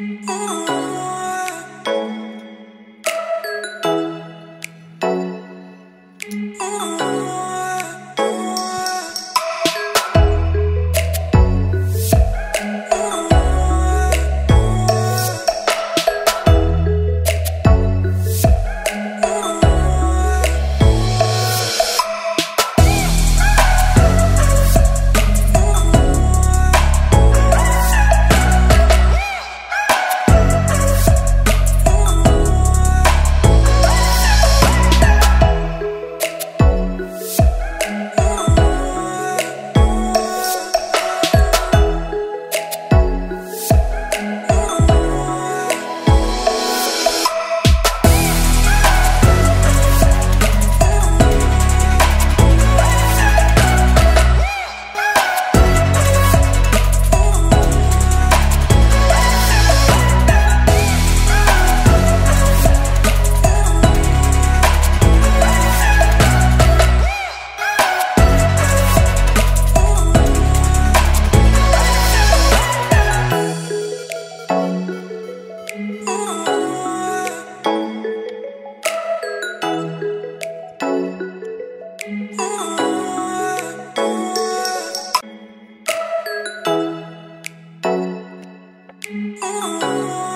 Ooh. Ooh. 啊。